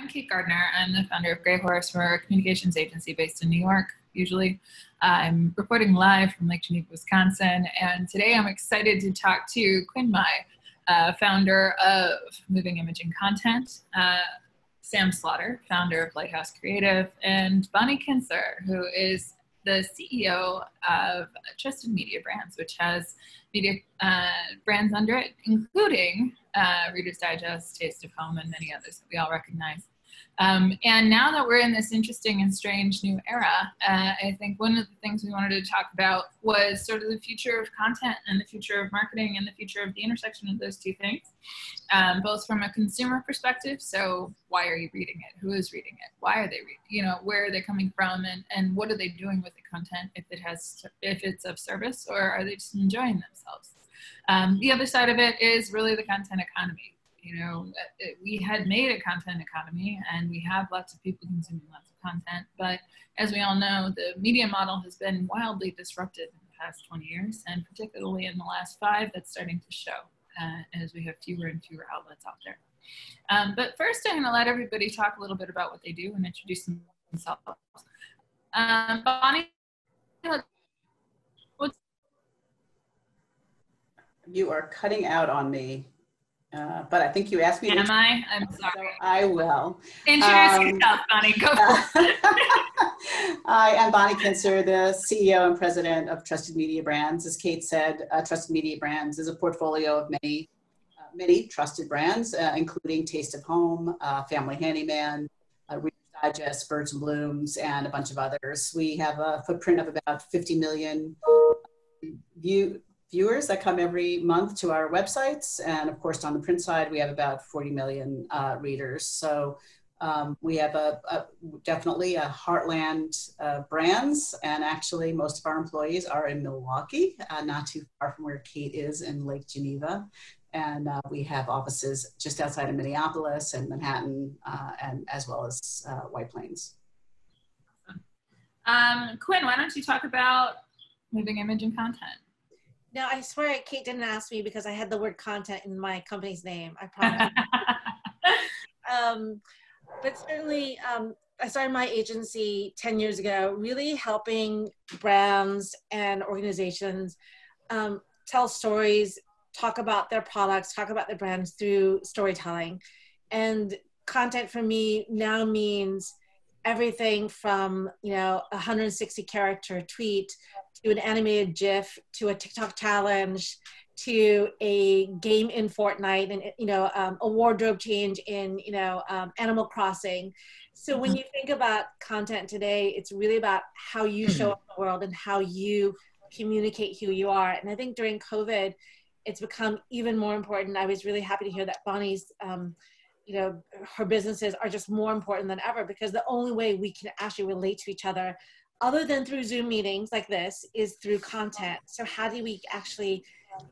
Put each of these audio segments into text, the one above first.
I'm Kate Gardner. I'm the founder of Grey Horse. We're a communications agency based in New York, usually. I'm reporting live from Lake Geneva, Wisconsin, and today I'm excited to talk to Quynh Mai, uh, founder of Moving Imaging Content, uh, Sam Slaughter, founder of Lighthouse Creative, and Bonnie Kintzer, who is the CEO of Trusted Media Brands, which has media uh, brands under it, including uh, Reader's Digest, Taste of Home, and many others that we all recognize. Um, and now that we're in this interesting and strange new era, uh, I think one of the things we wanted to talk about was sort of the future of content and the future of marketing and the future of the intersection of those two things, um, both from a consumer perspective. So, why are you reading it? Who is reading it? Why are they reading? You know, where are they coming from, and and what are they doing with the content if it has if it's of service, or are they just enjoying themselves? Um, the other side of it is really the content economy you know, we had made a content economy and we have lots of people consuming lots of content. But as we all know, the media model has been wildly disrupted in the past 20 years, and particularly in the last five, that's starting to show uh, as we have fewer and fewer outlets out there. Um, but first, I'm going to let everybody talk a little bit about what they do and introduce themselves. Um, Bonnie, you are cutting out on me. Uh, but I think you asked me. Am I? I'm sorry. So I will. Introduce um, yourself, Bonnie. Go I am Bonnie Kintzer, the CEO and president of Trusted Media Brands. As Kate said, uh, Trusted Media Brands is a portfolio of many, uh, many trusted brands, uh, including Taste of Home, uh, Family Handyman, Reader's Digest, Birds and Blooms, and a bunch of others. We have a footprint of about 50 million view viewers that come every month to our websites. And of course, on the print side, we have about 40 million uh, readers. So um, we have a, a, definitely a heartland uh, brands. And actually, most of our employees are in Milwaukee, uh, not too far from where Kate is in Lake Geneva. And uh, we have offices just outside of Minneapolis and Manhattan, uh, and as well as uh, White Plains. Um, Quynh, why don't you talk about moving image and content? No, I swear Kate didn't ask me because I had the word content in my company's name. I promise. um, but certainly, um, I started my agency 10 years ago, really helping brands and organizations um, tell stories, talk about their products, talk about their brands through storytelling. And content for me now means everything from you know a 160 character tweet to an animated GIF to a TikTok challenge to a game in Fortnite and you know um, a wardrobe change in you know um, Animal Crossing. So when you think about content today, it's really about how you show mm-hmm. up in the world and how you communicate who you are. And I think during COVID, it's become even more important. I was really happy to hear that Bonnie's, um, you know, her businesses are just more important than ever because the only way we can actually relate to each other other than through Zoom meetings like this, is through content. So, how do we actually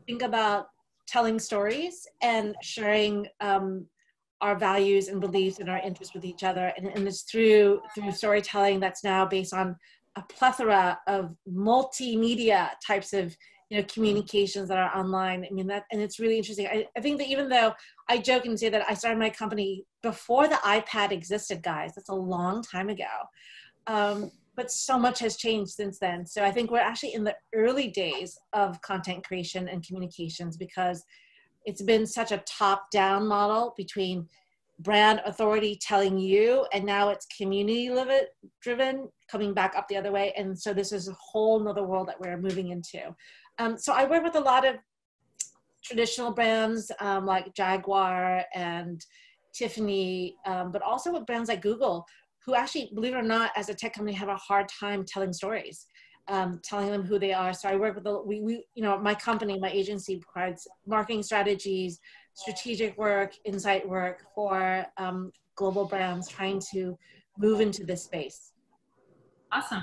think about telling stories and sharing um, our values and beliefs and our interests with each other? And, and it's through through storytelling that's now based on a plethora of multimedia types of you know communications that are online i mean that and it's really interesting I, I think that even though i joke and say that i started my company before the ipad existed guys that's a long time ago um, but so much has changed since then. So I think we're actually in the early days of content creation and communications because it's been such a top down model between brand authority telling you and now it's community driven coming back up the other way and so this is a whole nother world that we're moving into um, so i work with a lot of traditional brands um, like jaguar and tiffany um, but also with brands like google who actually, believe it or not, as a tech company, have a hard time telling stories, um, telling them who they are. So I work with, the, we, we, you know, my company, my agency provides marketing strategies, strategic work, insight work for um, global brands trying to move into this space. Awesome.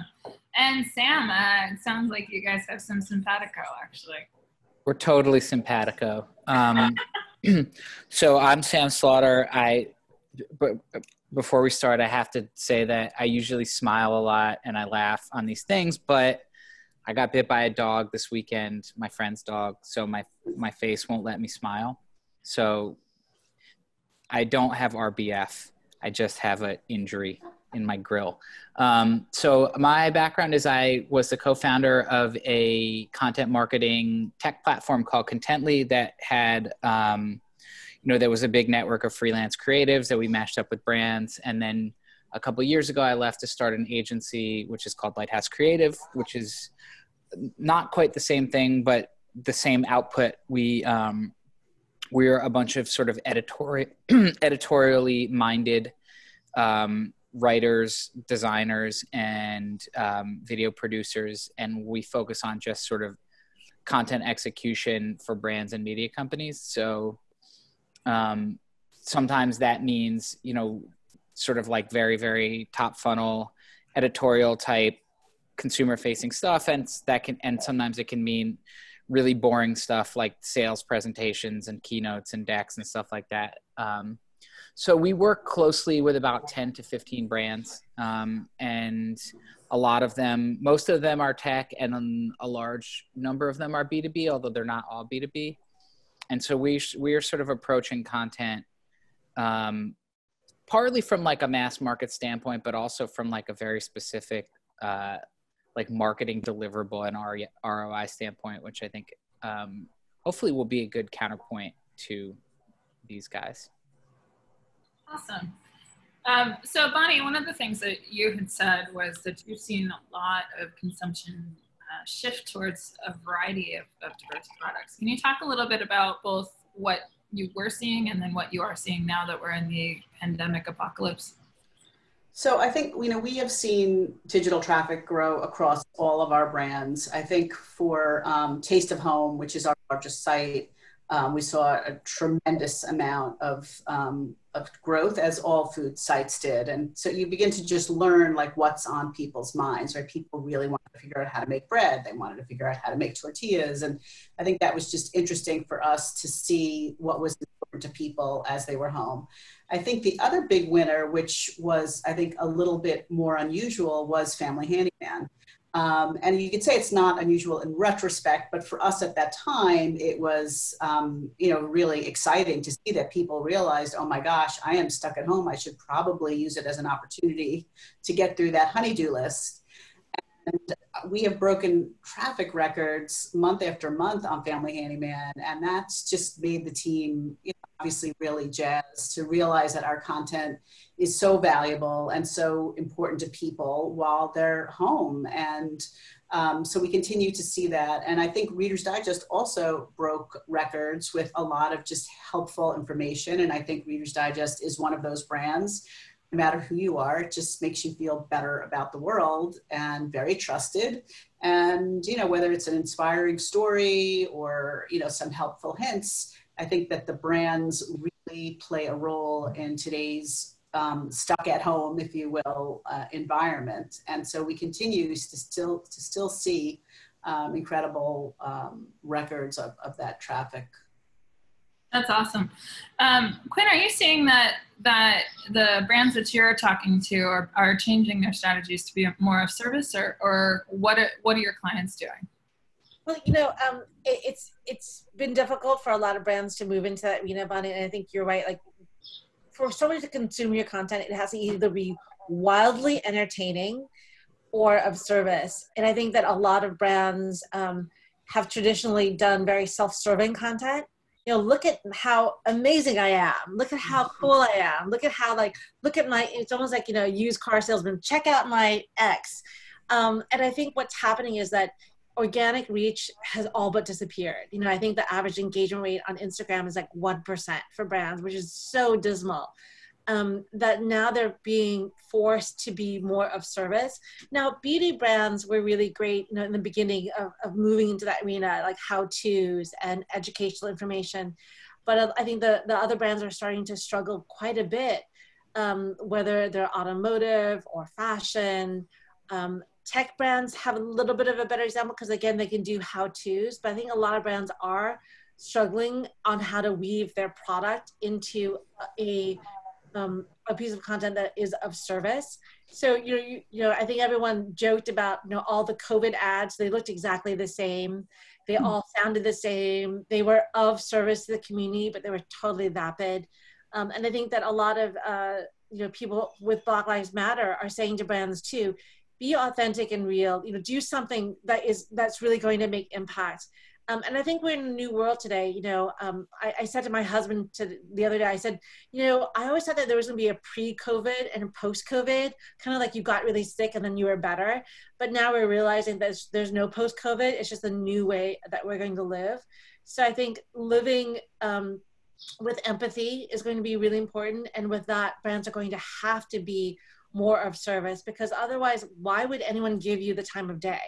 And Sam, uh, it sounds like you guys have some simpatico actually. We're totally simpatico. Um, so I'm Sam Slaughter. I, but before we start, I have to say that I usually smile a lot and I laugh on these things, but I got bit by a dog this weekend, my friend's dog, so my my face won't let me smile. So I don't have RBF. I just have an injury in my grill. Um, so my background is I was the co-founder of a content marketing tech platform called Contently that had, um, you know, there was a big network of freelance creatives that we matched up with brands. And then a couple years ago, I left to start an agency, which is called Lighthouse Creative, which is not quite the same thing, but the same output. We, um, we're a bunch of sort of editorial, editorially minded um, writers, designers, and um, video producers, and we focus on just sort of content execution for brands and media companies. So um, sometimes that means, you know, sort of like very, very top funnel editorial type consumer facing stuff and that can and sometimes it can mean really boring stuff like sales presentations and keynotes and decks and stuff like that um, so we work closely with about 10 to 15 brands, um, and a lot of them, most of them are tech, and a large number of them are B2B, although they're not all B2B. And so we we are sort of approaching content um, partly from like a mass market standpoint, but also from like a very specific uh, like marketing deliverable and ROI standpoint, which I think um, hopefully will be a good counterpoint to these guys. Awesome. Um, so, Bonnie, one of the things that you had said was that you've seen a lot of consumption uh, shift towards a variety of, of diverse products. Can you talk a little bit about both what you were seeing and then what you are seeing now that we're in the pandemic apocalypse? So I think you know we have seen digital traffic grow across all of our brands. I think for um, Taste of Home, which is our largest site, um, we saw a tremendous amount of, um, of growth as all food sites did. And so you begin to just learn like what's on people's minds, right? People really wanted to figure out how to make bread. They wanted to figure out how to make tortillas. And I think that was just interesting for us to see what was important to people as they were home. I think the other big winner, which was, I think, a little bit more unusual, was Family Handyman. Um, and you could say it's not unusual in retrospect, but for us at that time, it was, um, you know, really exciting to see that people realized, oh my gosh, I am stuck at home. I should probably use it as an opportunity to get through that honeydew list. And we have broken traffic records month after month on Family Handyman, and that's just made the team, you obviously really jazzed to realize that our content is so valuable and so important to people while they're home. And um, so we continue to see that. And I think Reader's Digest also broke records with a lot of just helpful information. And I think Reader's Digest is one of those brands. No matter who you are, it just makes you feel better about the world and very trusted. And you know, whether it's an inspiring story or you know some helpful hints, I think that the brands really play a role in today's um, stuck at home, if you will, uh, environment. And so we continue to still to still see um, incredible um, records of, of that traffic. That's awesome. Um, Quynh, are you seeing that that the brands that you're talking to are, are changing their strategies to be more of service, or or what are, what are your clients doing? Well, you know, um, it, it's it's been difficult for a lot of brands to move into that arena, Bonnie. And I think you're right. Like for somebody to consume your content, it has to either be wildly entertaining or of service. And I think that a lot of brands um, have traditionally done very self-serving content. You know, look at how amazing I am. Look at how cool I am. Look at how like look at my. It's almost like you know, used car salesman. Check out my ex. Um, and I think what's happening is that organic reach has all but disappeared. You know, I think the average engagement rate on Instagram is like 1% for brands, which is so dismal. Um, that now they're being forced to be more of service. Now, beauty brands were really great you know, in the beginning of, of moving into that arena, like how to's and educational information. But uh, I think the, the other brands are starting to struggle quite a bit, um, whether they're automotive or fashion. Um, tech brands have a little bit of a better example because again they can do how to's but i think a lot of brands are struggling on how to weave their product into a um, a piece of content that is of service. So you know you, you know i think everyone joked about you know all the covid ads they looked exactly the same. They hmm. all sounded the same. They were of service to the community but they were totally vapid. Um, and I think that a lot of uh, you know people with Black Lives Matter are saying to brands too, be authentic and real. You know, do something that is that's really going to make impact. Um, and I think we're in a new world today. You know, um, I, I, said to my husband to the other day, I said, you know, I always thought that there was going to be a pre-COVID and a post-COVID, kind of like you got really sick and then you were better. But now we're realizing that there's, there's no post-COVID. It's just a new way that we're going to live. So I think living um, with empathy is going to be really important. And with that, brands are going to have to be more of service because otherwise, why would anyone give you the time of day?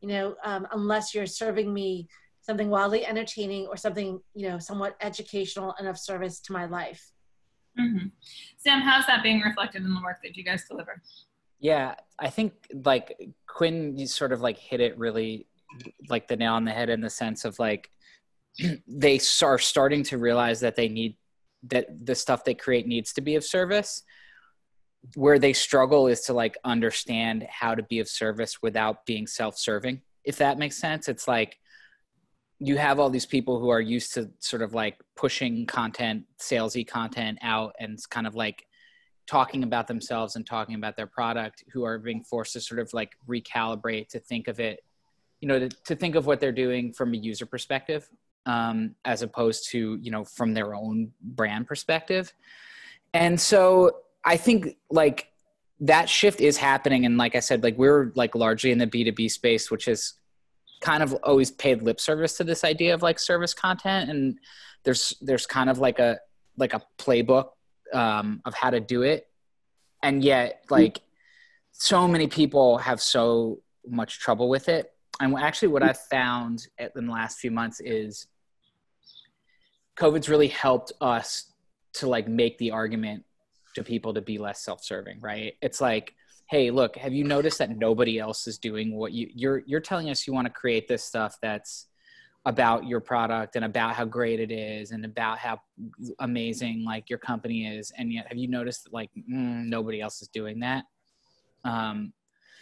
You know, um, unless you're serving me something wildly entertaining or something you know somewhat educational and of service to my life mm-hmm. sam how's that being reflected in the work that you guys deliver yeah i think like quynh you sort of like hit it really like the nail on the head in the sense of like they are starting to realize that they need that the stuff they create needs to be of service where they struggle is to like understand how to be of service without being self-serving if that makes sense it's like you have all these people who are used to sort of like pushing content, salesy content out and kind of like talking about themselves and talking about their product who are being forced to sort of like recalibrate to think of it, you know, to, to think of what they're doing from a user perspective um, as opposed to, you know, from their own brand perspective. And so I think like that shift is happening. And like I said, like we're like largely in the B2B space, which is kind of always paid lip service to this idea of like service content. And there's there's kind of like a like a playbook um, of how to do it. And yet like so many people have so much trouble with it. And actually what i've found in the last few months is covid's really helped us to like make the argument to people to be less self-serving right? It's like hey look have you noticed that nobody else is doing what you you're you're telling us you want to create this stuff that's about your product and about how great it is and about how amazing like your company is and yet have you noticed that like mm, nobody else is doing that? Um,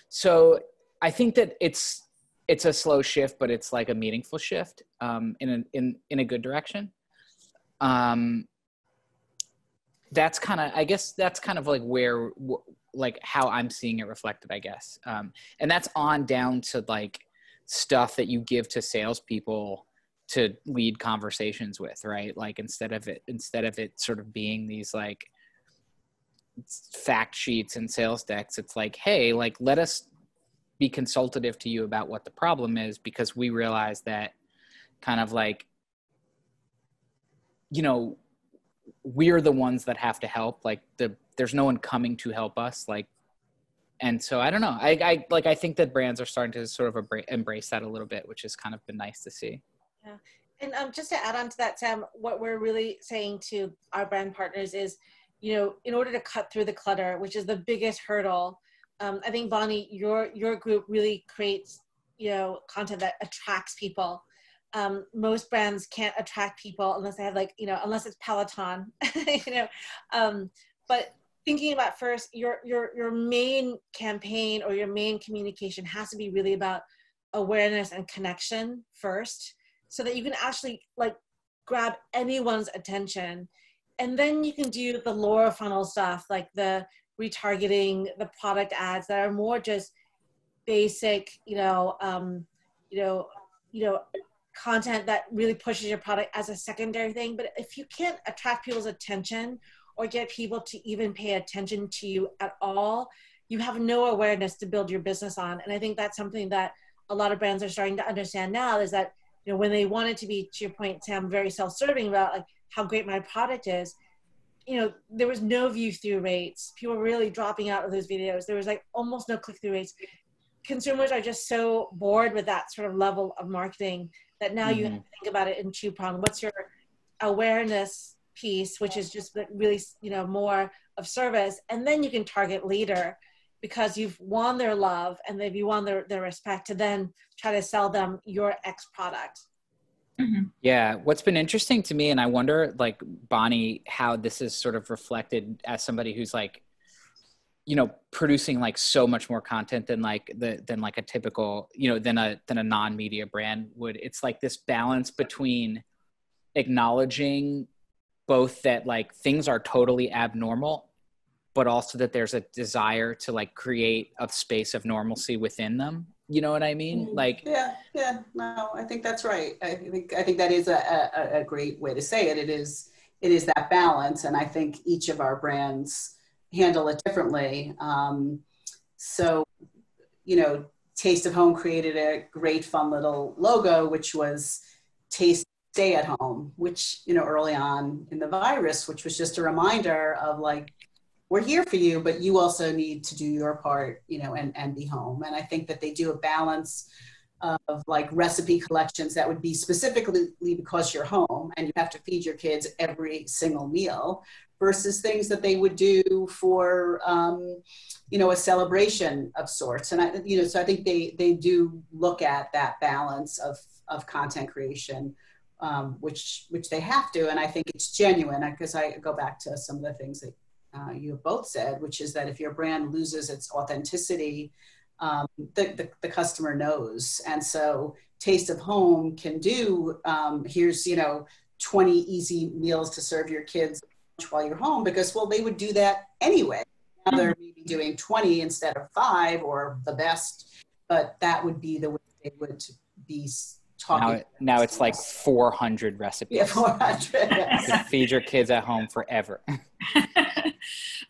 so i think that it's it's a slow shift but it's like a meaningful shift um, in a in in a good direction. Um, that's kind of i guess that's kind of like where like how I'm seeing it reflected, I guess. Um, and that's on down to like stuff that you give to salespeople to lead conversations with, right? Like instead of it, instead of it sort of being these like fact sheets and sales decks, it's like, hey, like let us be consultative to you about what the problem is because we realize that kind of like, you know, we're the ones that have to help. Like the there's no one coming to help us like and so i don't know. I, I like i think that brands are starting to sort of embrace that a little bit which has kind of been nice to see. Yeah. And um, just to add on to that sam what we're really saying to our brand partners is you know in order to cut through the clutter which is the biggest hurdle um, i think bonnie your your group really creates you know content that attracts people um, most brands can't attract people unless they have like you know unless it's peloton you know um, but thinking about first your your your main campaign or your main communication has to be really about awareness and connection first so that you can actually like grab anyone's attention. And then you can do the lower funnel stuff like the retargeting the product ads that are more just basic you know um you know you know content that really pushes your product as a secondary thing but if you can't attract people's attention or get people to even pay attention to you at all, you have no awareness to build your business on. And I think that's something that a lot of brands are starting to understand now is that, you know, when they want it to be, to your point, Sam, very self-serving about like how great my product is, you know, there was no view through rates. People were really dropping out of those videos. There was like almost no click through rates. Consumers are just so bored with that sort of level of marketing that now mm-hmm. you have to think about it in two prong. What's your awareness piece, which is just really, you know, more of service. And then you can target leader because you've won their love and they've you won their, their respect to then try to sell them your X product. Mm-hmm. Yeah, what's been interesting to me, and I wonder, like Bonnie, how this is sort of reflected as somebody who's like, you know, producing like so much more content than like the than like a typical, you know, than a than a non media brand would. It's like this balance between acknowledging both that like things are totally abnormal but also that there's a desire to like create a space of normalcy within them you know what i mean Mm, like Yeah, yeah, no, I think that's right. I think, I think that is a, a, a great way to say it. It is, it is that balance. And I think each of our brands handle it differently. Um, so, you know, Taste of Home created a great fun little logo, which was taste stay at home, which, you know, early on in the virus, which was just a reminder of like, we're here for you, but you also need to do your part, you know, and, and be home. And I think that they do a balance of like recipe collections that would be specifically because you're home and you have to feed your kids every single meal versus things that they would do for um, you know a celebration of sorts. And i you know so i think they they do look at that balance of of content creation um, which which they have to. And i think it's genuine. Because i go back to some of the things that uh, you have both said which is that if your brand loses its authenticity um, the, the, the, customer knows. And so Taste of Home can do, um, here's, you know, 20 easy meals to serve your kids while you're home because, well, they would do that anyway. Now they're maybe doing 20 instead of five or the best, but that would be the way they would be talking. now, now it's like 400 recipes yeah, 400. to feed your kids at home forever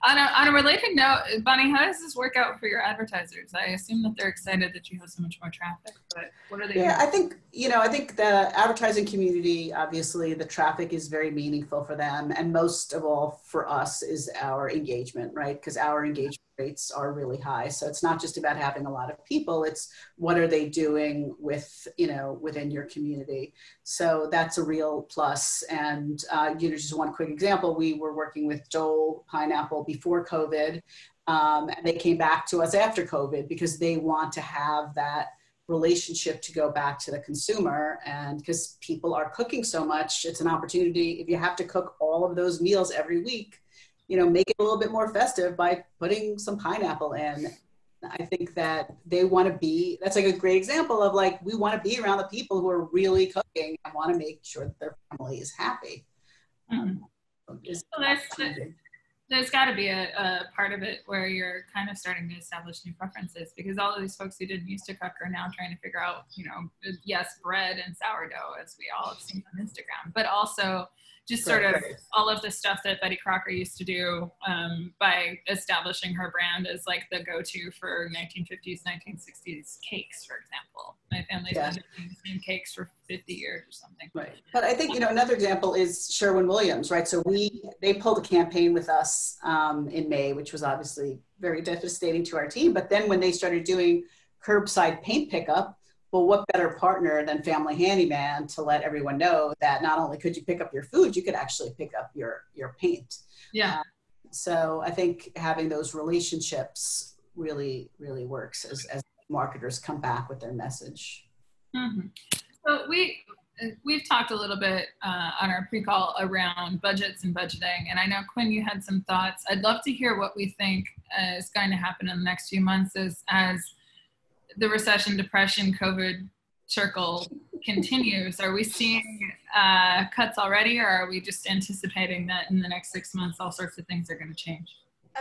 on, a, on a related note, Bonnie, how does this work out for your advertisers? I assume that they're excited that you have so much more traffic, but what are they? Yeah, doing? I think, you know, I think the advertising community, obviously, the traffic is very meaningful for them. And most of all for us is our engagement, right? Because our engagement rates are really high. So it's not just about having a lot of people, it's what are they doing with, you know, within your community. So that's a real plus. And, uh, you know, just one quick example, we were working with Dole Pineapple before COVID. Um, and they came back to us after COVID because they want to have that relationship to go back to the consumer and because people are cooking so much it's an opportunity if you have to cook all of those meals every week you know make it a little bit more festive by putting some pineapple in. I think that they want to be that's like a great example of like we want to be around the people who are really cooking and want to make sure that their family is happy. Mhm. Is- Well, that's- there's got to be a, a part of it where you're kind of starting to establish new preferences because all of these folks who didn't used to cook are now trying to figure out, you know, yes, bread and sourdough, as we all have seen on Instagram, but also just sort Right, of right. all of the stuff that Betty Crocker used to do um, by establishing her brand as like the go-to for 1950s, 1960s cakes, for example. My family's Yeah. been making the same cakes for 50 years or something. Right. But I think, you know, another example is Sherwin Williams, right? So we, they pulled a campaign with us um, in May, which was obviously very devastating to our team. But then when they started doing curbside paint pickup, well, what better partner than Family Handyman to let everyone know that not only could you pick up your food, you could actually pick up your, your paint. Yeah. So I think having those relationships really, really works as, as marketers come back with their message. Mhm. So we we've talked a little bit uh, on our pre-call around budgets and budgeting, and I know Quynh, you had some thoughts. I'd love to hear what we think uh, is going to happen in the next few months as as the recession, depression, COVID circle continues. Are we seeing uh, cuts already, or are we just anticipating that in the next six months all sorts of things are going to change?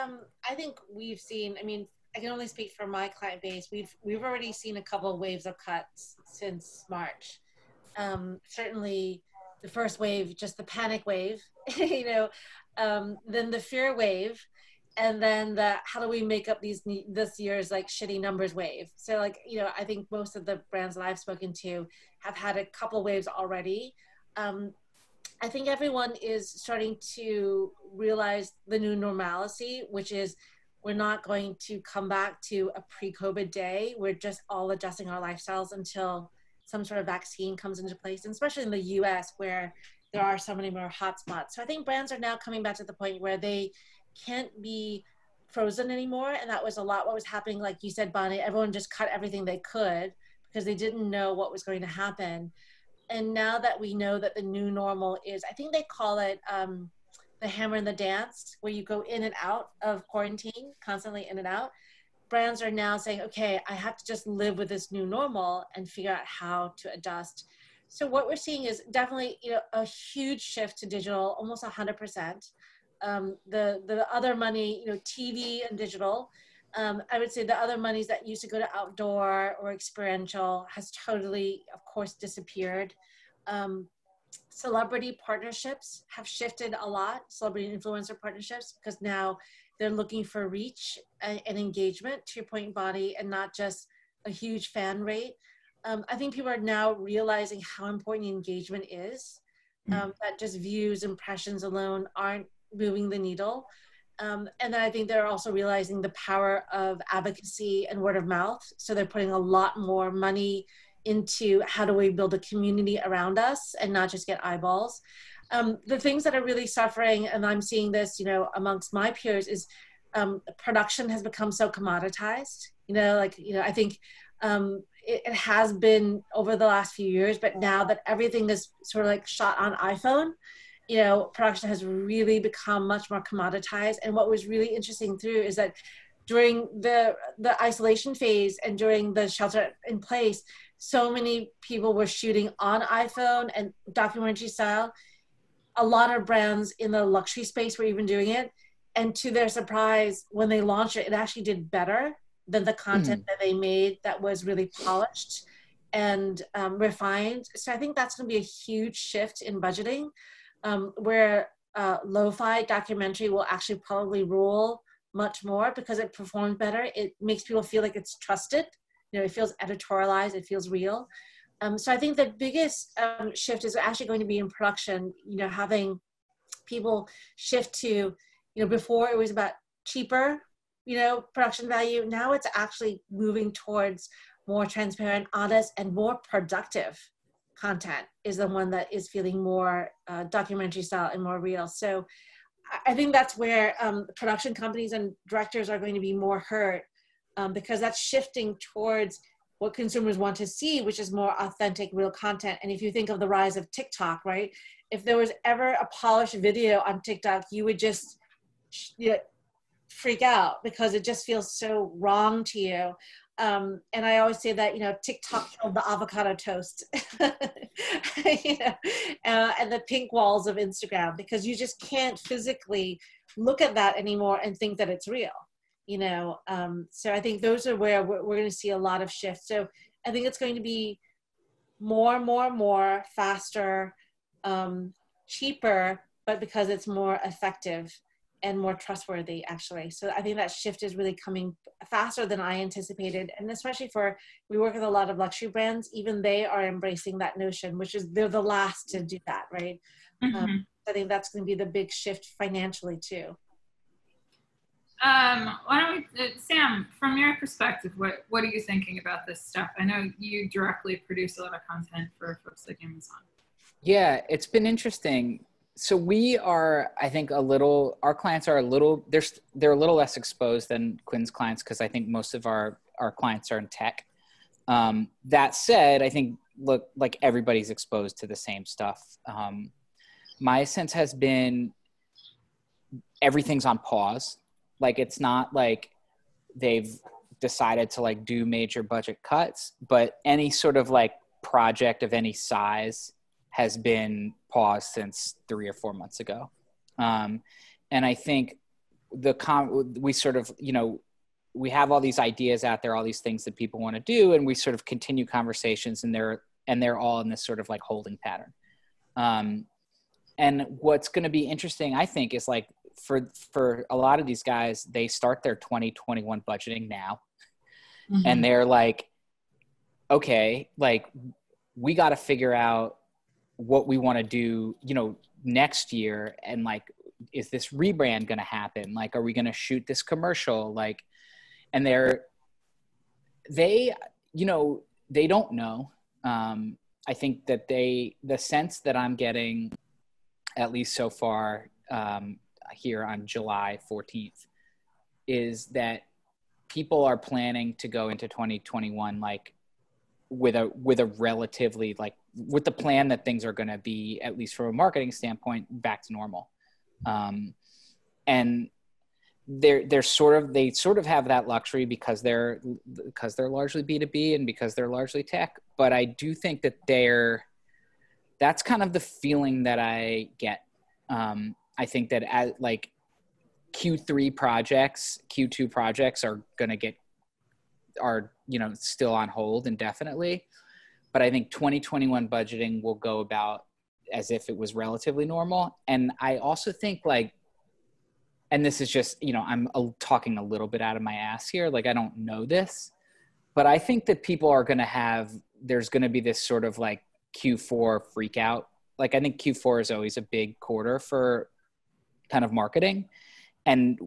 Um, I think we've seen. I mean, I can only speak for my client base. We've we've already seen a couple of waves of cuts since March. Um, certainly, the first wave, just the panic wave, you know, um, then the fear wave, and then the how do we make up these this year's like shitty numbers wave. So like you know, I think most of the brands that I've spoken to have had a couple waves already. Um, I think everyone is starting to realize the new normalcy, which is we're not going to come back to a pre-COVID day. We're just all adjusting our lifestyles until some sort of vaccine comes into place, and especially in the US where there are so many more hotspots. So I think brands are now coming back to the point where they can't be frozen anymore. And that was a lot what was happening. Like you said, Bonnie, everyone just cut everything they could because they didn't know what was going to happen. And now that we know that the new normal is, I think they call it um, the hammer and the dance, where you go in and out of quarantine, constantly in and out. Brands are now saying, okay, I have to just live with this new normal and figure out how to adjust. So what we're seeing is definitely you know a huge shift to digital, almost hundred percent. Um, the the other money, you know, TV and digital. Um, I would say the other monies that used to go to outdoor or experiential has totally, of course, disappeared. Um, celebrity partnerships have shifted a lot, celebrity influencer partnerships, because now they're looking for reach and, and engagement to your point Bonnie and not just a huge fan rate. Um, I think people are now realizing how important engagement is. Mm. Um, that just views, impressions alone aren't moving the needle. Um, and then I think they're also realizing the power of advocacy and word of mouth. So they're putting a lot more money into how do we build a community around us and not just get eyeballs. Um, the things that are really suffering, and I'm seeing this, you know, amongst my peers, is um, production has become so commoditized. You know, like you know, I think um, it, it, has been over the last few years, but now that everything is sort of like shot on iPhone, you know, production has really become much more commoditized. And what was really interesting through is that during the the isolation phase and during the shelter in place, so many people were shooting on iPhone and documentary style. A lot of brands in the luxury space were even doing it. And to their surprise, when they launched it, it actually did better than the content mm. that they made that was really polished and um, refined. So I think that's going to be a huge shift in budgeting um, where uh, lo-fi documentary will actually probably rule much more because it performs better. It makes people feel like it's trusted. You know, it feels editorialized. It feels real. Um, so I think the biggest um, shift is actually going to be in production. You know, having people shift to, you know, before it was about cheaper, you know, production value. Now it's actually moving towards more transparent, honest, and more productive content is the one that is feeling more uh, documentary style and more real. So I think that's where um, production companies and directors are going to be more hurt um, because that's shifting towards what consumers want to see, which is more authentic, real content. And if you think of the rise of TikTok, right? If there was ever a polished video on TikTok, you would just you know, freak out because it just feels so wrong to you. Um, and I always say that you know TikTok killed the avocado toast, you know, uh, and the pink walls of Instagram because you just can't physically look at that anymore and think that it's real, you know. Um, so I think those are where we're, we're going to see a lot of shifts. So I think it's going to be more, more, more faster, um, cheaper, but because it's more effective and more trustworthy actually so i think that shift is really coming faster than i anticipated and especially for we work with a lot of luxury brands even they are embracing that notion which is they're the last to do that right um, mm-hmm. um, i think that's going to be the big shift financially too um, why don't we, uh, Sam, from your perspective, what, what are you thinking about this stuff? I know you directly produce a lot of content for folks like Amazon. Yeah, it's been interesting so we are i think a little our clients are a little they're they're a little less exposed than quynh's clients because i think most of our our clients are in tech. Um, that said i think look like everybody's exposed to the same stuff. Um, my sense has been everything's on pause. Like it's not like they've decided to like do major budget cuts but any sort of like project of any size has been paused since three or four months ago. Um, and I think the com- we sort of, you know, we have all these ideas out there, all these things that people want to do, and we sort of continue conversations, and they're and they're all in this sort of like holding pattern. Um, and what's going to be interesting, I think, is like for for a lot of these guys, they start their 2021 budgeting now, mm-hmm. and they're like, okay, like we got to figure out what we want to do, you know, next year and like is this rebrand going to happen? Like are we going to shoot this commercial like and they're they you know, they don't know. Um I think that they the sense that I'm getting at least so far um here on July 14th is that people are planning to go into 2021 like with a with a relatively like with the plan that things are going to be at least from a marketing standpoint back to normal um, and they're they're sort of they sort of have that luxury because they're because they're largely b2b and because they're largely tech but i do think that they're that's kind of the feeling that I get. Um, I think that as like Q3 projects, Q2 projects are going to get are you know still on hold indefinitely, but I think 2021 budgeting will go about as if it was relatively normal. And I also think like, and this is just you know I'm talking a little bit out of my ass here. Like I don't know this, but I think that people are going to have there's going to be this sort of like Q4 freak out. Like I think Q4 is always a big quarter for kind of marketing. And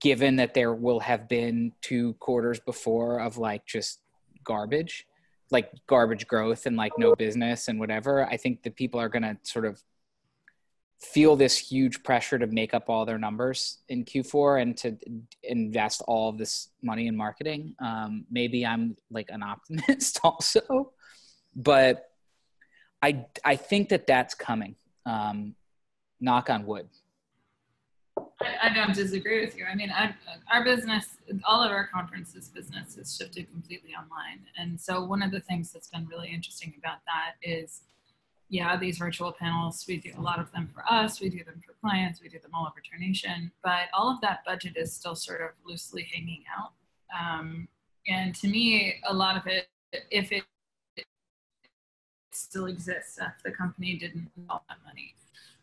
given that there will have been two quarters before of like just garbage, like garbage growth and like no business and whatever, I think that people are going to sort of feel this huge pressure to make up all their numbers in Q4 and to invest all of this money in marketing. Um, maybe I'm like an optimist also, but I I think that that's coming. Um, knock on wood. I, don't disagree with you. I mean, I, our business, all of our conferences business has shifted completely online. And so one of the things that's been really interesting about that is, yeah, these virtual panels, we do a lot of them for us, we do them for clients, we do them all over Nation, but all of that budget is still sort of loosely hanging out. Um, and to me, a lot of it, if it still exists if the company didn't all that money.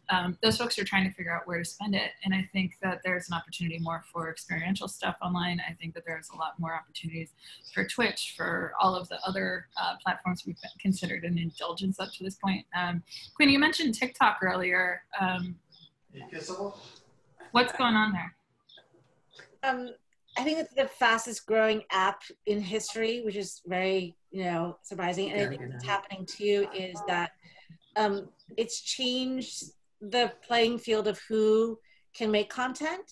Um, those folks are trying to figure out where to spend it. And I think that there's an opportunity more for experiential stuff online. I think that there's a lot more opportunities for Twitch, for all of the other uh, platforms we've considered an indulgence up to this point. Um, Quynh, you mentioned TikTok earlier. Um, what's going on there? Um, I think it's the fastest growing app in history, which is very, you know, surprising. And I think what's happening too is that um, it's changed the playing field of who can make content,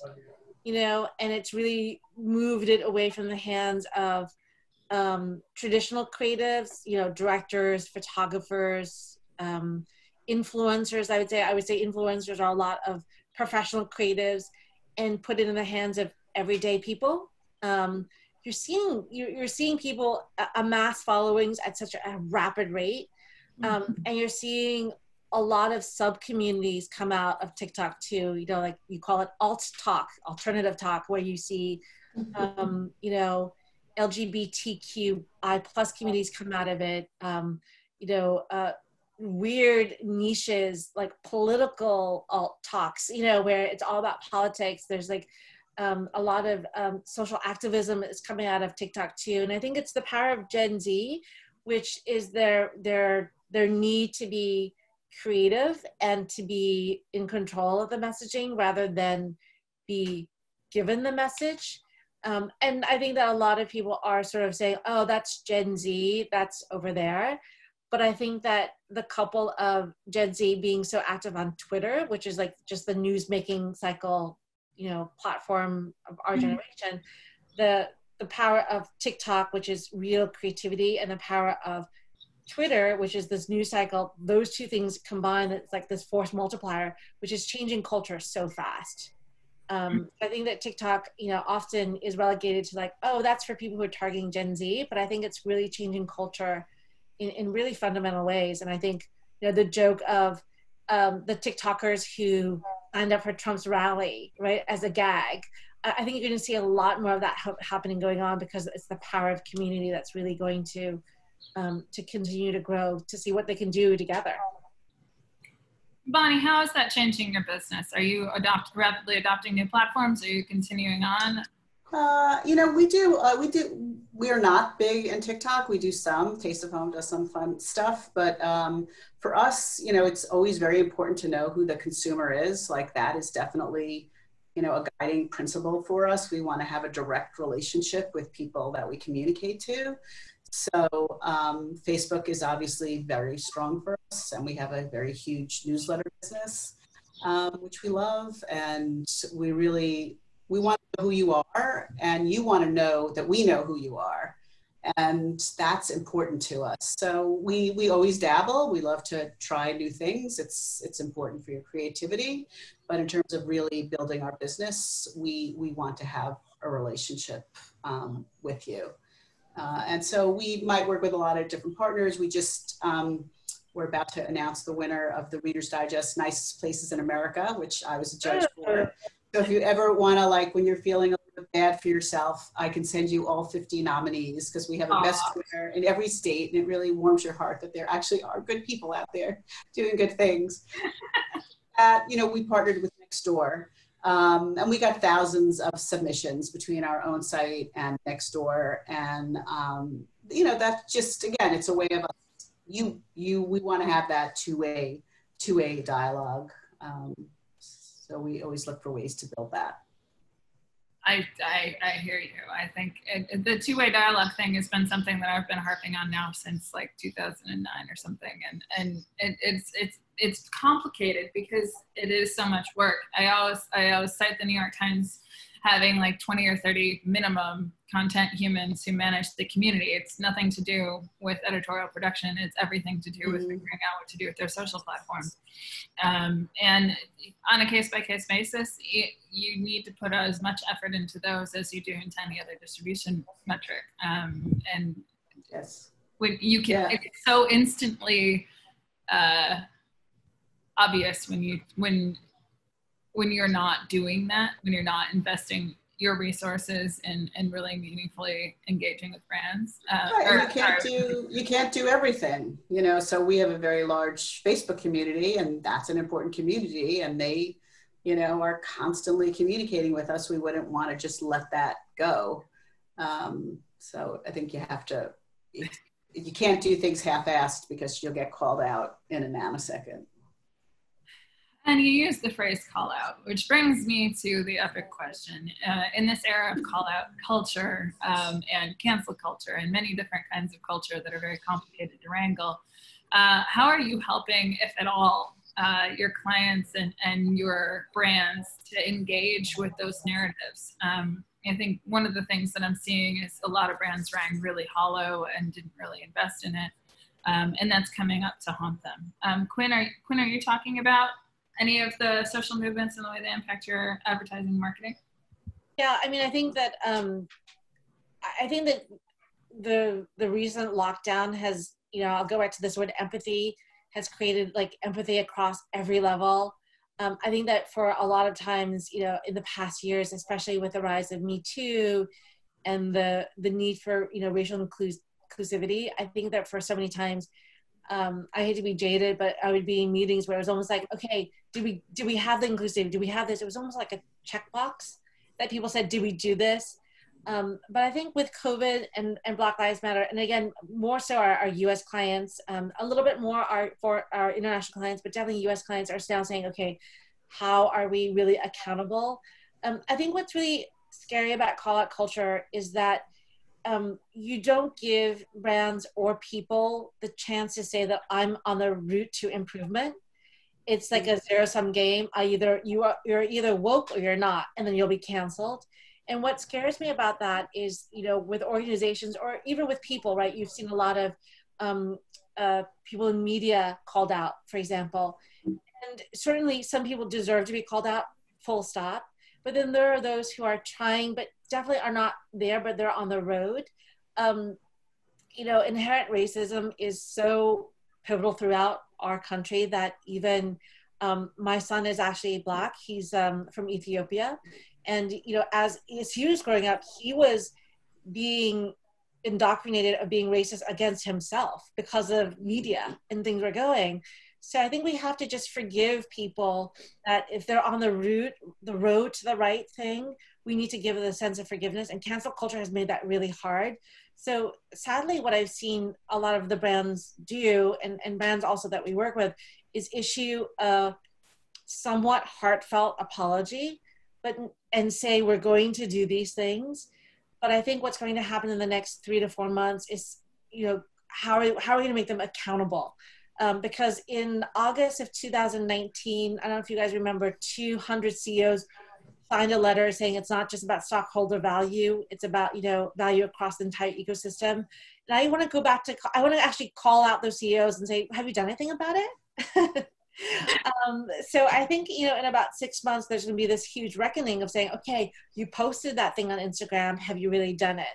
you know, and it's really moved it away from the hands of um, traditional creatives, you know, directors, photographers, um, influencers. I would say, I would say influencers are a lot of professional creatives and put it in the hands of everyday people. Um, you're seeing you're, you're seeing people amass followings at such a rapid rate, um, mm-hmm. and you're seeing a lot of sub communities come out of TikTok too. You know, like you call it alt talk, alternative talk, where you see, mm-hmm. um, you know, LGBTQI plus communities come out of it. Um, you know, uh, weird niches like political alt talks. You know, where it's all about politics. There's like um, a lot of um, social activism is coming out of TikTok too, and I think it's the power of Gen Z, which is their their their need to be creative and to be in control of the messaging rather than be given the message. Um, and I think that a lot of people are sort of saying, "Oh, that's Gen Z, that's over there." But I think that the couple of Gen Z being so active on Twitter, which is like just the news making cycle you know platform of our mm-hmm. generation the the power of tiktok which is real creativity and the power of twitter which is this news cycle those two things combined it's like this force multiplier which is changing culture so fast um, mm-hmm. i think that tiktok you know often is relegated to like oh that's for people who are targeting gen z but i think it's really changing culture in, in really fundamental ways and i think you know the joke of um, the tiktokers who signed up for Trump's rally, right, as a gag. I think you're going to see a lot more of that happening going on because it's the power of community that's really going to um, to continue to grow to see what they can do together. Bonnie, how is that changing your business? Are you adopt, rapidly adopting new platforms? Are you continuing on? Uh, you know, we do, uh, we do, we are not big in TikTok. We do some, Taste of Home does some fun stuff, but um, for us, you know, it's always very important to know who the consumer is. Like that is definitely, you know, a guiding principle for us. We want to have a direct relationship with people that we communicate to. So um, Facebook is obviously very strong for us, and we have a very huge newsletter business, um, which we love, and we really we want to know who you are and you want to know that we know who you are and that's important to us. So we we always dabble. We love to try new things. It's it's important for your creativity. But in terms of really building our business we we want to have a relationship um, with you uh, and so we might work with a lot of different partners we just um, we're about to announce the winner of the Reader's Digest Nicest Places in America, which I was a judge for. So if you ever want to, like, when you're feeling a little bad for yourself, I can send you all 50 nominees because we have a best winner in every state, and it really warms your heart that there actually are good people out there doing good things. uh, you know, we partnered with Nextdoor. Um, and we got thousands of submissions between our own site and Nextdoor. And, um, you know, that's just, again, it's a way of you, you, we want to have that two-way, two-way dialogue. Um, so we always look for ways to build that. I, I, I hear you. I think it, the two-way dialogue thing has been something that I've been harping on now since like 2009 or something, and and it, it's it's it's complicated because it is so much work. I always I always cite the New York Times having like 20 or 30 minimum content humans who manage the community. It's nothing to do with editorial production. It's everything to do with mm-hmm. figuring out what to do with their social platforms. Um, and on a case by case basis, it, you need to put as much effort into those as you do into any other distribution metric. Um, and yes, when you can, yeah. it's so instantly uh, obvious when you when when you're not doing that, when you're not investing your resources and and really meaningfully engaging with brands. Uh, right, or, you can't do you can't do everything, you know. So we have a very large Facebook community, and that's an important community, and they, you know, are constantly communicating with us. We wouldn't want to just let that go. Um, so I think you have to. You can't do things half-assed because you'll get called out in a nanosecond. And you use the phrase call out, which brings me to the epic question. Uh, in this era of call out culture um, and cancel culture and many different kinds of culture that are very complicated to wrangle, uh, how are you helping, if at all, uh, your clients and, and your brands to engage with those narratives? Um, I think one of the things that I'm seeing is a lot of brands rang really hollow and didn't really invest in it. Um, and that's coming up to haunt them. Um, Quynh, are, Quynh, are you talking about any of the social movements and the way they impact your advertising marketing? Yeah, I mean, I think that um, I think that the the recent lockdown has, you know, I'll go back to this word empathy has created like empathy across every level. Um, I think that for a lot of times, you know, in the past years, especially with the rise of Me Too and the the need for you know racial inclusivity, I think that for so many times um, I hate to be jaded, but I would be in meetings where it was almost like, okay, do we do we have the inclusivity? Do we have this? It was almost like a checkbox that people said, do we do this? Um, but I think with COVID and, and Black Lives Matter, and again, more so our, our US clients, um, a little bit more our, for our international clients, but definitely US clients are now saying, okay, how are we really accountable? Um, I think what's really scary about call out culture is that um, you don't give brands or people the chance to say that I'm on the route to improvement. It's like a zero sum game. I either you are you're either woke or you're not, and then you'll be canceled. And what scares me about that is, you know, with organizations or even with people, right? You've seen a lot of um, uh, people in media called out, for example, and certainly some people deserve to be called out. Full stop. But then there are those who are trying, but definitely are not there, but they're on the road. Um, you know, inherent racism is so pivotal throughout our country that even um, my son is actually black. He's um, from Ethiopia, and you know, as as he was growing up, he was being indoctrinated of being racist against himself because of media and things were going. So I think we have to just forgive people that if they're on the route, the road to the right thing, we need to give them a sense of forgiveness. And cancel culture has made that really hard. So sadly, what I've seen a lot of the brands do, and, and brands also that we work with, is issue a somewhat heartfelt apology, but and say we're going to do these things. But I think what's going to happen in the next three to four months is, you know, how are, how are we going to make them accountable? Um, because in August of 2019, I don't know if you guys remember, 200 CEOs signed a letter saying it's not just about stockholder value, it's about you know value across the entire ecosystem. And I want to go back to, I want to actually call out those CEOs and say, have you done anything about it? um, so I think you know in about six months there's going to be this huge reckoning of saying, okay, you posted that thing on Instagram, have you really done it?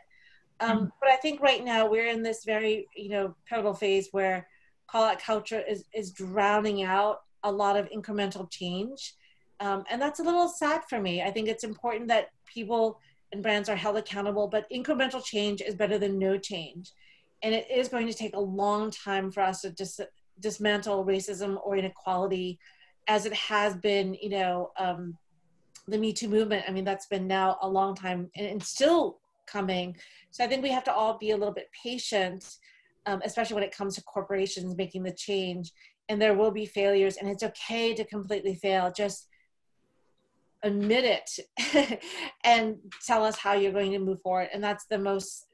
Um, mm-hmm. But I think right now we're in this very you know pivotal phase where call out culture is is drowning out a lot of incremental change. Um, and that's a little sad for me. I think it's important that people and brands are held accountable but incremental change is better than no change. And it is going to take a long time for us to dis- dismantle racism or inequality as it has been you know um, the me too movement. I mean that's been now a long time and, and still coming. So i think we have to all be a little bit patient um, especially when it comes to corporations making the change. And there will be failures, and it's okay to completely fail. Just admit it and tell us how you're going to move forward. And that's the most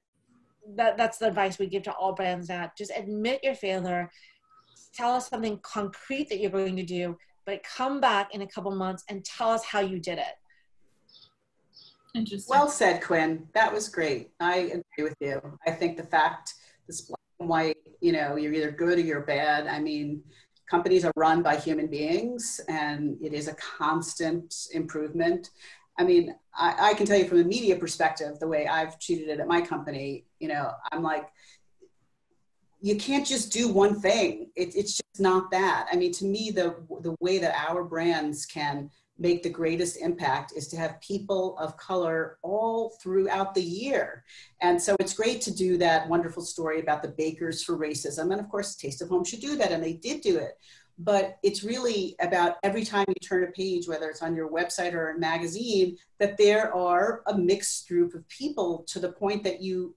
that that's the advice we give to all brands now. Just admit your failure. Tell us something concrete that you're going to do, but come back in a couple months and tell us how you did it. Interesting. Well said, Quynh. That was great. I agree with you. I think the fact this white, you know, you're either good or you're bad. I mean, companies are run by human beings and it is a constant improvement. I mean, I, I, can tell you from a media perspective, the way I've treated it at my company, you know, I'm like, you can't just do one thing. It, it's just not that. I mean, to me, the, the way that our brands can make the greatest impact is to have people of color all throughout the year. And so it's great to do that wonderful story about the bakers for racism. And of course, Taste of Home should do that, and they did do it. But it's really about every time you turn a page, whether it's on your website or a magazine, that there are a mixed group of people to the point that you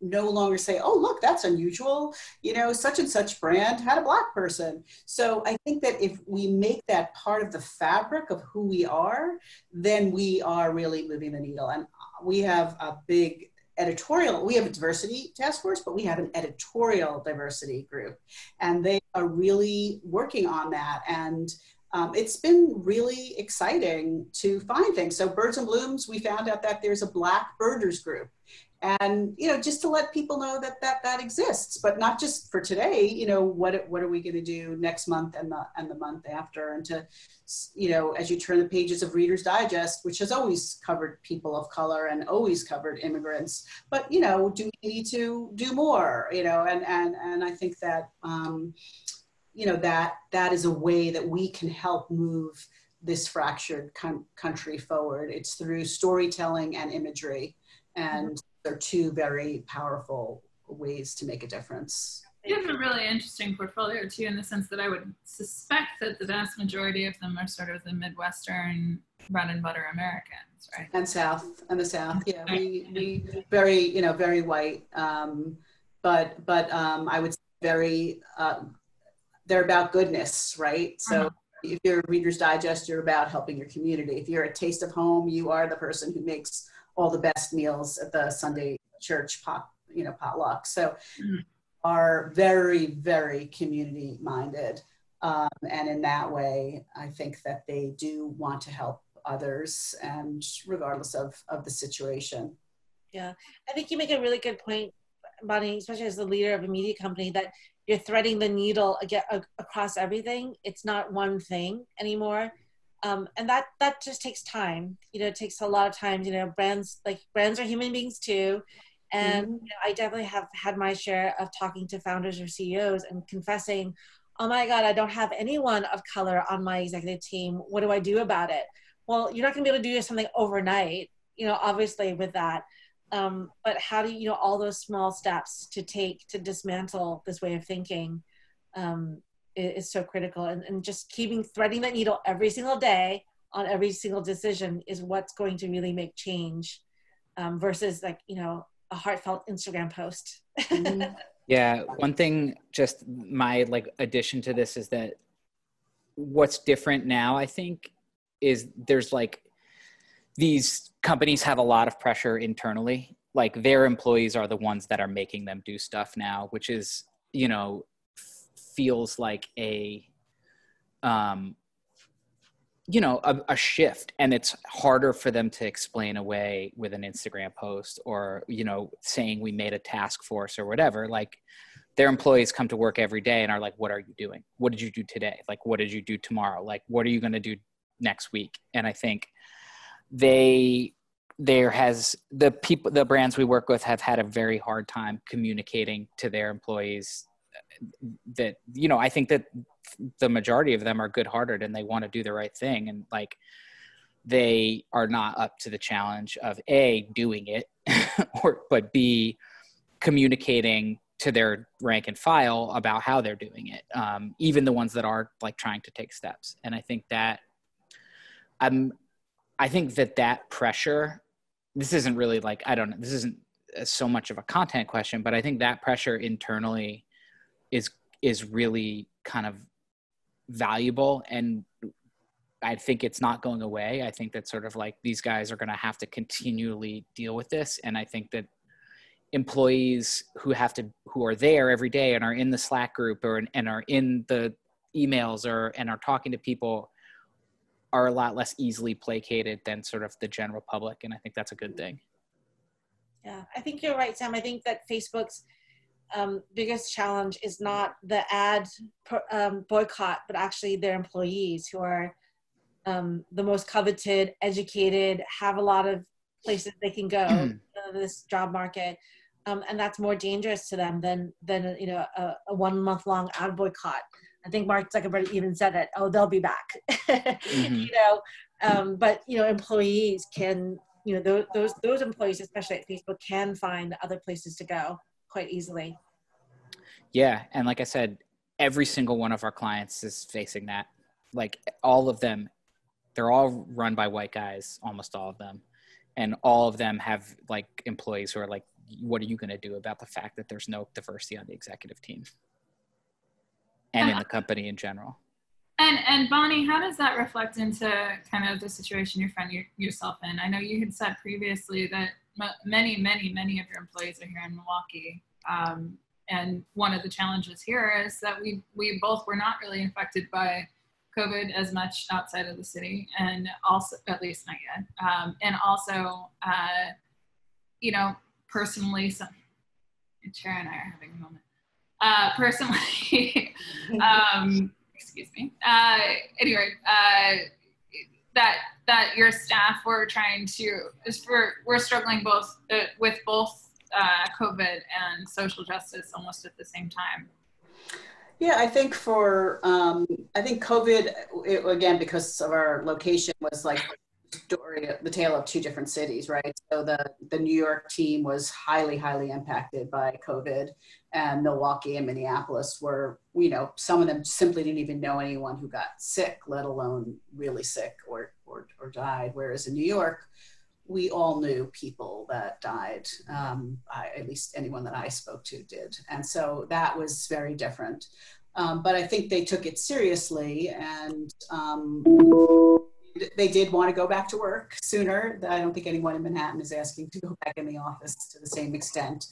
no longer say, oh, look, that's unusual. You know, such and such brand had a black person. So I think that if we make that part of the fabric of who we are, then we are really moving the needle. And we have a big editorial, we have a diversity task force, but we have an editorial diversity group. And they are really working on that. And um, it's been really exciting to find things. So Birds and Blooms, we found out that there's a Black Birders group and you know just to let people know that that that exists but not just for today you know what what are we going to do next month and the and the month after? And to you know as you turn the pages of readers digest which has always covered people of color and always covered immigrants but you know do we need to do more you know? And and and i think that um you know that that is a way that we can help move this fractured country forward. It's through storytelling and imagery and are two very powerful ways to make a difference. You have a really interesting portfolio too, in the sense that I would suspect that the vast majority of them are sort of the Midwestern bread and butter Americans, right? And South, and the South, yeah. We, we very, you know, very white, um, but but um, I would say very. Uh, they're about goodness, right? So. Uh-huh. If you're a Reader's Digest, you're about helping your community. If you're a Taste of Home, you are the person who makes all the best meals at the Sunday church pot, you know, potluck. So mm. are very, very community minded. Um, and in that way, I think that they do want to help others and regardless of, of the situation. Yeah, I think you make a really good point, Bonnie, especially as the leader of a media company, that you're threading the needle across everything. It's not one thing anymore um, and that that just takes time you know it takes a lot of time you know brands like brands are human beings too. And mm-hmm. you know, i definitely have had my share of talking to founders or ceos and confessing oh my god i don't have anyone of color on my executive team. What do i do about it? Well you're not going to be able to do something overnight you know obviously with that. Um, but how do you, you know all those small steps to take to dismantle this way of thinking um, is so critical. And, and just keeping threading that needle every single day on every single decision is what's going to really make change um, versus like you know a heartfelt instagram post. Mm-hmm. yeah one thing just my like addition to this is that what's different now i think is there's like these companies have a lot of pressure internally. Like their employees are the ones that are making them do stuff now which is you know feels like a um, you know a, a, shift and it's harder for them to explain away with an instagram post or you know saying we made a task force or whatever. Like their employees come to work every day and are like what are you doing? What did you do today? Like what did you do tomorrow? Like what are you going to do next week? And i think they there has the people the brands we work with have had a very hard time communicating to their employees that you know i think that the majority of them are good-hearted and they want to do the right thing. And like they are not up to the challenge of a doing it or but b communicating to their rank and file about how they're doing it um, even the ones that are like trying to take steps. And i think that i'm i think that that pressure this isn't really like i don't know this isn't so much of a content question but i think that pressure internally is is really kind of valuable and I think it's not going away. I think that sort of like these guys are going to have to continually deal with this. And I think that employees who have to, who are there every day and are in the Slack group or, and are in the emails or, and are talking to people are a lot less easily placated than sort of the general public. And I think that's a good thing. Yeah, I think you're right, Sam. I think that Facebook's um, biggest challenge is not the ad um, boycott, but actually their employees who are um, the most coveted, educated, have a lot of places they can go in this job market. Um, and that's more dangerous to them than than you know a, a one month long ad boycott. I think Mark Zuckerberg even said it. Oh, they'll be back. mm-hmm. You know, um, but you know, employees can you know those, those those employees, especially at Facebook, can find other places to go quite easily. Yeah, and like I said, every single one of our clients is facing that. Like all of them they're all run by white guys, almost all of them. And all of them have like employees who are like, what are you going to do about the fact that there's no diversity on the executive team and in the uh-huh. company in general? And and Bonnie, how does that reflect into kind of the situation you find yourself in? I know you had said previously that many, many, many of your employees are here in Milwaukee, um, and one of the challenges here is that we we both were not really infected by COVID as much outside of the city, and also at least not yet. Um, and also, uh, you know, personally, some Chair and I are having a moment. Uh, personally, um, excuse me. Uh, anyway, uh, that that your staff were trying to for we're struggling both uh, with both uh, COVID and social justice almost at the same time. Yeah, I think for um, I think COVID it, again because of our location was like story the tale of two different cities, right? So the the New York team was highly highly impacted by COVID, and Milwaukee and Minneapolis were you know some of them simply didn't even know anyone who got sick, let alone really sick or or, or died. Whereas in New York, we all knew people that died. Um, I, at least anyone that I spoke to did. And so that was very different. Um, but I think they took it seriously and um, they did want to go back to work sooner. I don't think anyone in Manhattan is asking to go back in the office to the same extent.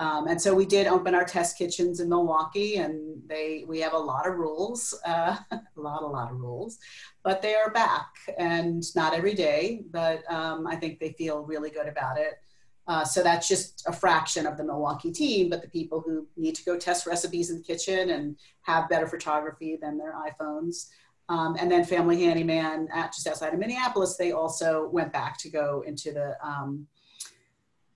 Um, and so we did open our test kitchens in Milwaukee, and they we have a lot of rules, uh, a lot, a lot of rules, but they are back, and not every day, but um, I think they feel really good about it. Uh, so that's just a fraction of the Milwaukee team, but the people who need to go test recipes in the kitchen and have better photography than their iPhones. Um, and then Family Handyman at just outside of Minneapolis, they also went back to go into the um,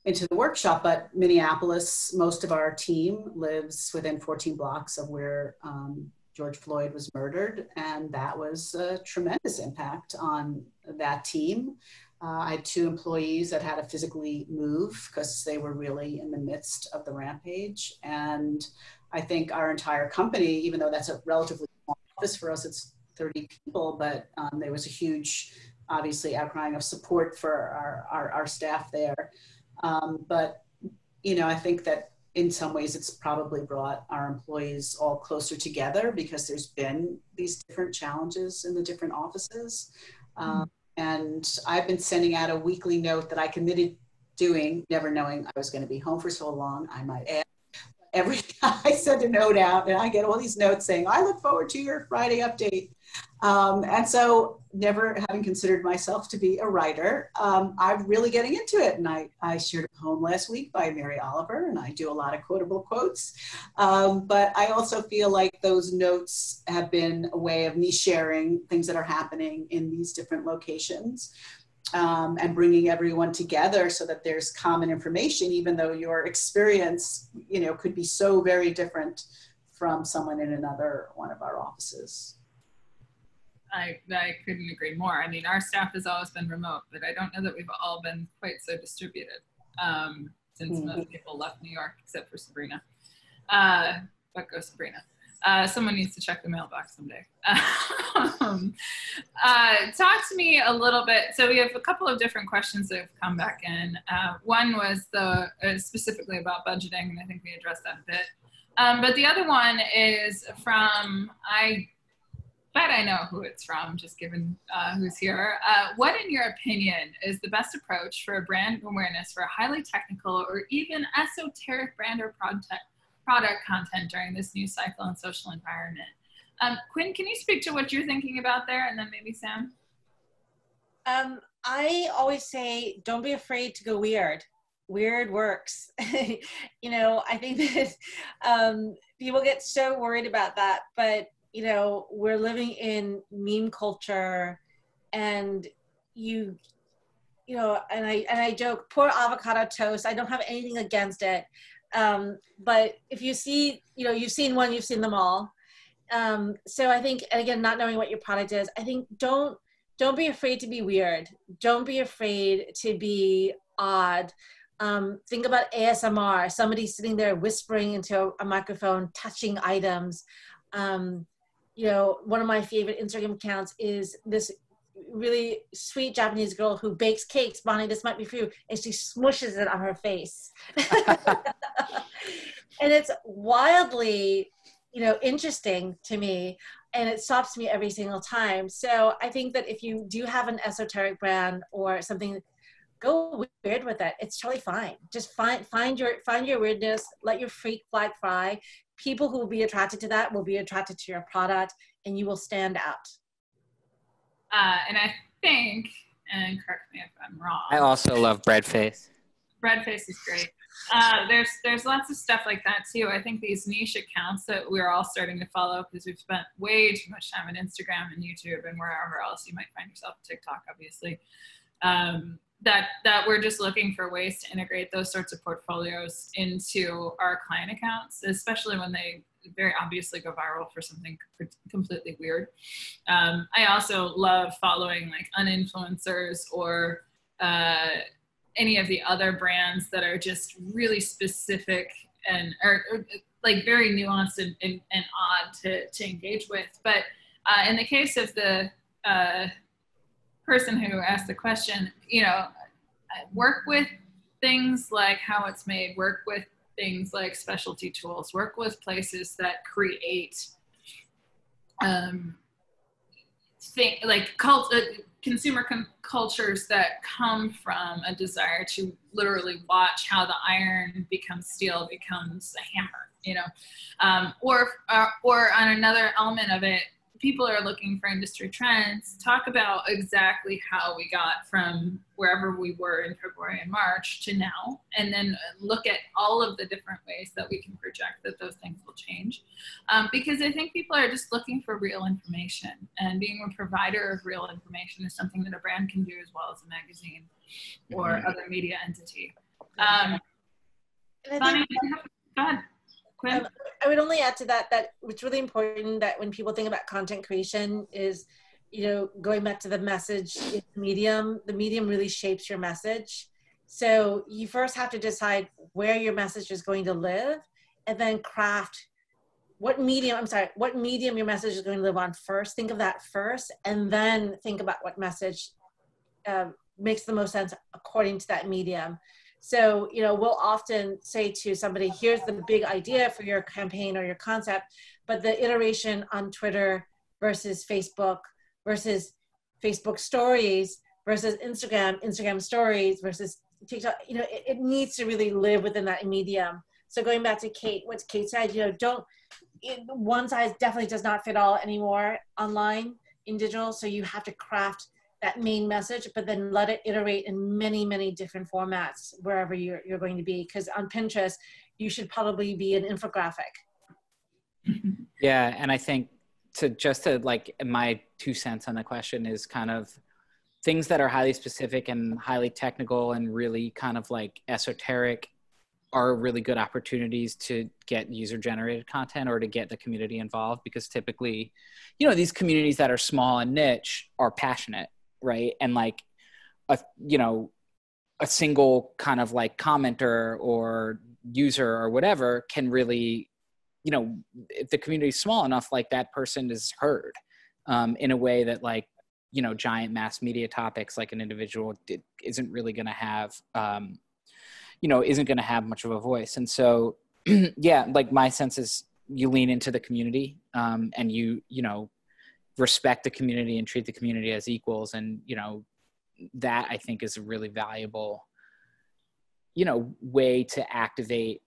into the workshop. But Minneapolis, most of our team lives within 14 blocks of where um, George Floyd was murdered, and that was a tremendous impact on that team. Uh, I had two employees that had to physically move because they were really in the midst of the rampage. And I think our entire company, even though that's a relatively small office for us, it's 30 people, but um, there was a huge, obviously, outcrying of support for our, our, our staff there. Um, but, you know, I think that in some ways it's probably brought our employees all closer together because there's been these different challenges in the different offices. Um, and I've been sending out a weekly note that I committed doing, never knowing I was going to be home for so long, I might add every I send a note out and I get all these notes saying, I look forward to your Friday update. Um, and so, never having considered myself to be a writer, um, I'm really getting into it. And I, I shared a poem last week by Mary Oliver, and I do a lot of quotable quotes. Um, but I also feel like those notes have been a way of me sharing things that are happening in these different locations um, and bringing everyone together so that there's common information, even though your experience, you know, could be so very different from someone in another one of our offices. I, I couldn't agree more. I mean, our staff has always been remote, but I don't know that we've all been quite so distributed um, since mm-hmm. most people left New York, except for Sabrina. Uh, but go Sabrina. Uh, someone needs to check the mailbox someday. um, uh, talk to me a little bit. So we have a couple of different questions that have come back in. Uh, one was the uh, specifically about budgeting, and I think we addressed that a bit. Um, but the other one is from I bet I know who it's from, just given uh, who's here. Uh, what, in your opinion, is the best approach for a brand awareness for a highly technical or even esoteric brand or product product content during this new cycle and social environment. Um, Quynh, can you speak to what you're thinking about there, and then maybe Sam? Um, I always say, don't be afraid to go weird. Weird works. you know, I think that um, people get so worried about that, but you know, we're living in meme culture, and you you know, and I and I joke, poor avocado toast. I don't have anything against it, um, but if you see, you know, you've seen one, you've seen them all. Um, so I think, and again, not knowing what your product is, I think don't don't be afraid to be weird. Don't be afraid to be odd. Um, think about ASMR, somebody sitting there whispering into a, a microphone, touching items. Um, you know, one of my favorite Instagram accounts is this really sweet Japanese girl who bakes cakes. Bonnie, this might be for you. And she smushes it on her face. and it's wildly, you know, interesting to me. And it stops me every single time. So I think that if you do have an esoteric brand or something, go weird with it. It's totally fine. Just find find your find your weirdness. Let your freak flag fly. People who will be attracted to that will be attracted to your product, and you will stand out. Uh, and I think, and correct me if I'm wrong. I also love bread face. Bread face is great. Uh, there's there's lots of stuff like that too. I think these niche accounts that we're all starting to follow because we've spent way too much time on Instagram and YouTube and wherever else you might find yourself, TikTok, obviously. Um, that that we're just looking for ways to integrate those sorts of portfolios into our client accounts, especially when they very obviously go viral for something completely weird. Um, I also love following like uninfluencers or uh, any of the other brands that are just really specific and are, like very nuanced and, and, and, odd to, to engage with. But uh, in the case of the uh, person who asked the question, you know, work with things like how it's made, work with things like specialty tools, work with places that create um, think like cult, uh, consumer com- cultures that come from a desire to literally watch how the iron becomes steel becomes a hammer you know? Um, or uh, or on another element of it people are looking for industry trends, talk about exactly how we got from wherever we were in February and March to now, and then look at all of the different ways that we can project that those things will change. Um, because I think people are just looking for real information, and being a provider of real information is something that a brand can do as well as a magazine or mm-hmm. other media entity. Um, Bonnie, go ahead. Um, I would only add to that that it's really important that when people think about content creation is, you know, going back to the message medium, the medium really shapes your message. So you first have to decide where your message is going to live and then craft what medium, I'm sorry, what medium your message is going to live on first. Think of that first and then think about what message uh, makes the most sense according to that medium. So, you know, we'll often say to somebody, here's the big idea for your campaign or your concept, but the iteration on Twitter versus Facebook versus Facebook stories versus Instagram, Instagram stories versus TikTok, you know, it, it needs to really live within that medium. So going back to Kate, what Kate said, you know, don't, it, one size definitely does not fit all anymore online in digital. So you have to craft that main message, but then let it iterate in many, many different formats wherever you're, you're going to be. Because on Pinterest, you should probably be an infographic. Yeah, and I think to just to like my two cents on the question is kind of things that are highly specific and highly technical and really kind of like esoteric are really good opportunities to get user generated content or to get the community involved because typically you know these communities that are small and niche are passionate right? And like a you know a single kind of like commenter or user or whatever can really you know if the community is small enough like that person is heard um, in a way that like you know giant mass media topics like an individual did, isn't really going to have um, you know isn't going to have much of a voice. And so yeah like my sense is you lean into the community um, and you you know respect the community and treat the community as equals and you know that i think is a really valuable you know way to activate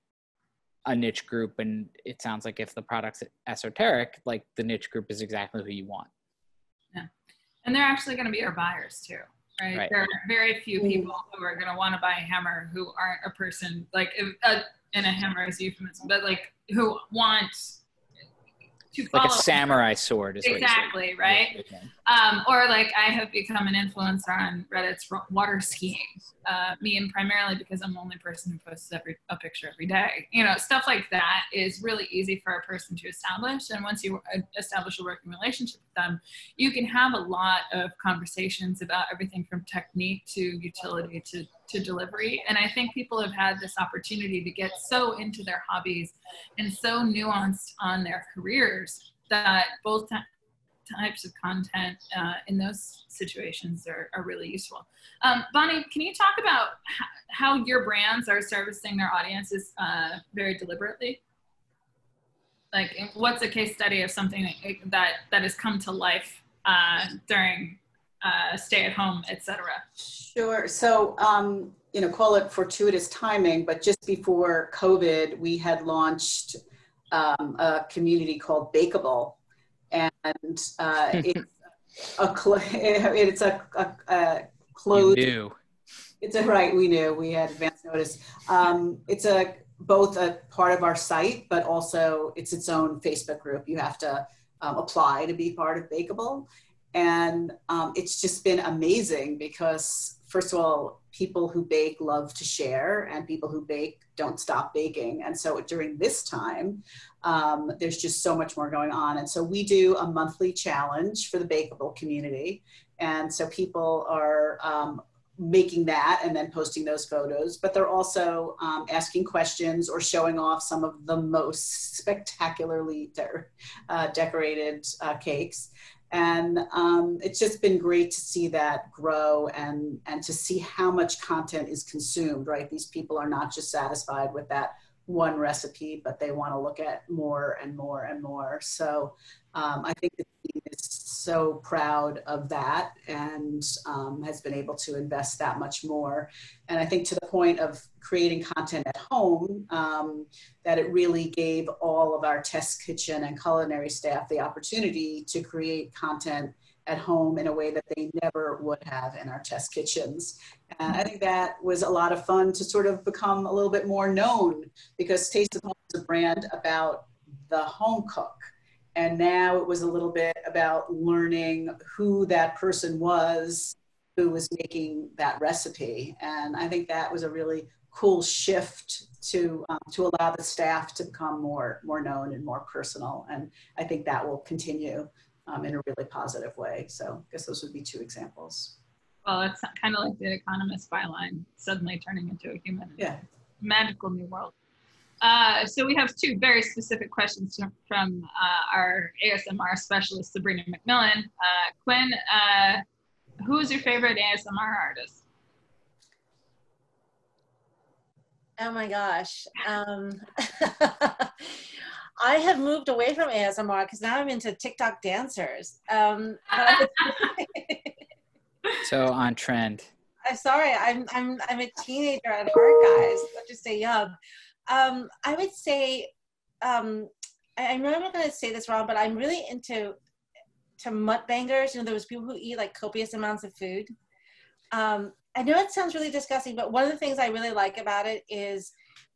a niche group and it sounds like if the product's esoteric like the niche group is exactly who you want yeah and they're actually going to be our buyers too right? right? There are very few mm. people who are going to want to buy a hammer who aren't a person like, uh, and a hammer is euphemism, but like who want to like a samurai sword is exactly right um, or like i have become an influencer on reddit's water skiing uh, me and primarily because i'm the only person who posts every a picture every day you know stuff like that is really easy for a person to establish and once you uh, establish a working relationship with them you can have a lot of conversations about everything from technique to utility to to delivery. And I think people have had this opportunity to get so into their hobbies and so nuanced on their careers that both types of content uh, in those situations are, are really useful. Um, Bonnie, can you talk about how your brands are servicing their audiences uh, very deliberately? Like, what's a case study of something that that has come to life uh, during uh, stay at home, etc. Sure. So, um, you know, call it fortuitous timing, but just before COVID, we had launched um, a community called Bakeable, and uh, it's a cl- it's a, a, a closed. You knew. It's a right. We knew. We had advance notice. Um, it's a both a part of our site, but also it's its own Facebook group. You have to um, apply to be part of Bakeable. And um, it's just been amazing because, first of all, people who bake love to share, and people who bake don't stop baking. And so during this time, um, there's just so much more going on. And so we do a monthly challenge for the Bakeable community. And so people are um, making that and then posting those photos, but they're also um, asking questions or showing off some of the most spectacularly de- uh, decorated uh, cakes and um, it's just been great to see that grow and and to see how much content is consumed right? These people are not just satisfied with that one recipe but they want to look at more and more and more so um, i think the team is so proud of that and um, has been able to invest that much more. And I think to the point of creating content at home, um, that it really gave all of our test kitchen and culinary staff the opportunity to create content at home in a way that they never would have in our test kitchens. And I think that was a lot of fun to sort of become a little bit more known because Taste of Home is a brand about the home cook. And now it was a little bit about learning who that person was who was making that recipe. And i think that was a really cool shift to um, to allow the staff to become more more known and more personal. And i think that will continue um, in a really positive way so i guess those would be two examples well it's kind of like the economist byline suddenly turning into a human yeah magical new world uh, so we have two very specific questions from uh, our ASMR specialist, Sabrina McMillan. Uh, Quynh, uh, who is your favorite ASMR artist? Oh my gosh. Um, I have moved away from ASMR because now I'm into TikTok dancers. Um, so on trend. I'm sorry, I'm I'm I'm a teenager at heart, guys. Let's just stay young. Um, I would say, um, I, I know I'm not going to say this wrong, but I'm really into to mukbangers. You know, those people who eat like copious amounts of food. Um, I know it sounds really disgusting, but one of the things I really like about it is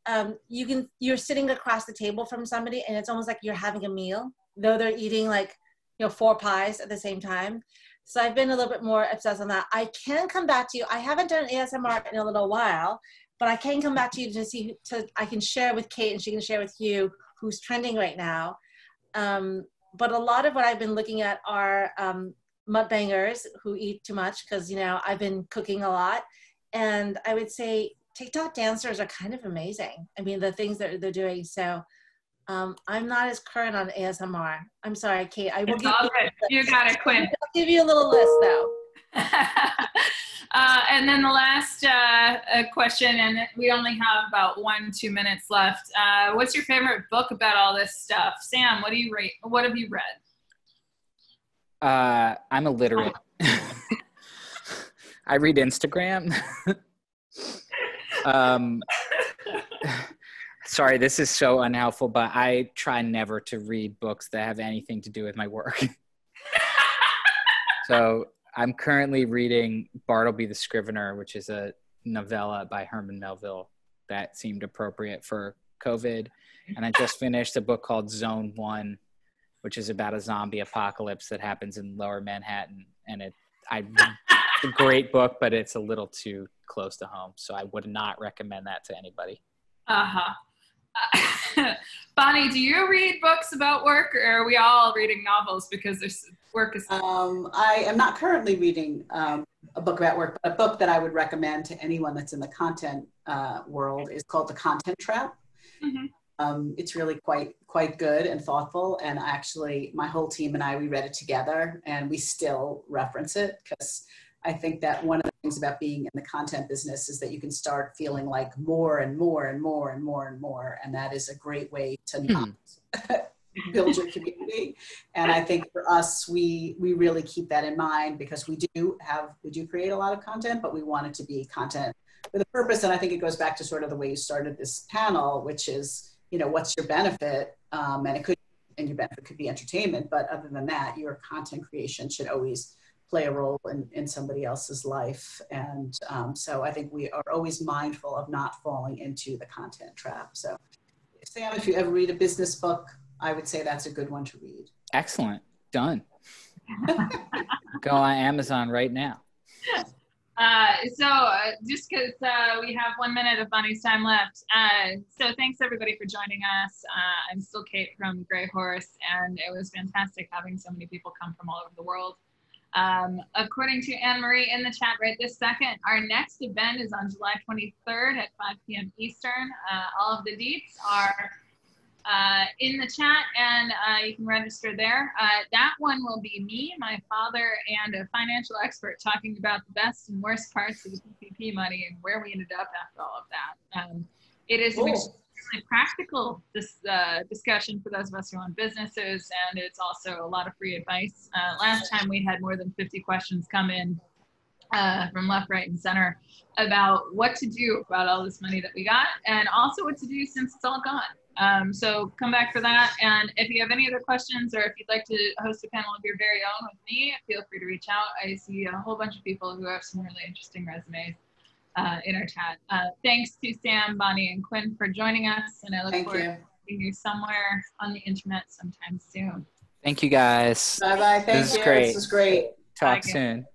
um, you can you're sitting across the table from somebody, and it's almost like you're having a meal, though they're eating like you know four pies at the same time. So I've been a little bit more obsessed on that. I can come back to you. I haven't done ASMR in a little while, but I can come back to you to see to I can share with Kate and she can share with you who's trending right now. Um, but a lot of what I've been looking at are um, mukbangers who eat too much because you know I've been cooking a lot, and I would say TikTok dancers are kind of amazing. I mean the things that they're doing. So um, I'm not as current on ASMR. I'm sorry, Kate. I will It's give all you, good. You got it, Quynh. I'll give you a little list though. uh, and then the last uh, uh, question, and we only have about one, two minutes left. Uh, what's your favorite book about all this stuff? Sam, what do you rate? What have you read? Uh, I'm illiterate. I read Instagram. um, sorry, this is so unhelpful, but I try never to read books that have anything to do with my work. so I'm currently reading Bartleby the Scrivener, which is a novella by Herman Melville that seemed appropriate for COVID. And I just finished a book called Zone One, which is about a zombie apocalypse that happens in Lower Manhattan. And it, I, a great book, but it's a little too close to home, so I would not recommend that to anybody. Uh huh. Bonnie, do you read books about work, or are we all reading novels because there's work is? Um, I am not currently reading um, a book about work, but a book that I would recommend to anyone that's in the content uh, world is called The Content Trap. Mhm. Um, it's really quite quite good and thoughtful. And actually, my whole team and I we read it together, and we still reference it because I think that one of the things about being in the content business is that you can start feeling like more and more and more and more and more, and that is a great way to not build your community. And I think for us, we we really keep that in mind because we do have we do create a lot of content, but we want it to be content with a purpose. And I think it goes back to sort of the way you started this panel, which is you know what's your benefit, um, and it could and your benefit could be entertainment, but other than that, your content creation should always play a role in, in somebody else's life. And um, so I think we are always mindful of not falling into the content trap. So Sam, if you ever read a business book, I would say that's a good one to read. Excellent. Done. Go on Amazon right now. Uh, so uh, just because uh, we have one minute of Bonnie's time left, uh, so thanks everybody for joining us. Uh, I'm still Kate from Grey Horse, and it was fantastic having so many people come from all over the world. Um, according to Anne Marie in the chat right this second, our next event is on July 23rd at 5 p.m. Eastern. Uh, all of the deets are uh, in the chat and uh, you can register there. Uh, that one will be me, my father, and a financial expert talking about the best and worst parts of the PPP money and where we ended up after all of that. Um, it is an Cool. extremely practical dis- uh, discussion for those of us who own businesses, and it's also a lot of free advice. Uh, last time we had more than 50 questions come in uh, from left, right, and center about what to do about all this money that we got, and also what to do since it's all gone. Um, so come back for that. And if you have any other questions, or if you'd like to host a panel of your very own with me, feel free to reach out. I see a whole bunch of people who have some really interesting resumes uh, in our chat. Uh, thanks to Sam, Bonnie, and Quynh for joining us, and I look Thank forward you. to seeing you somewhere on the internet sometime soon. Thank you guys. Bye bye. Thank This is you. great. This is great. Talk Bye. soon.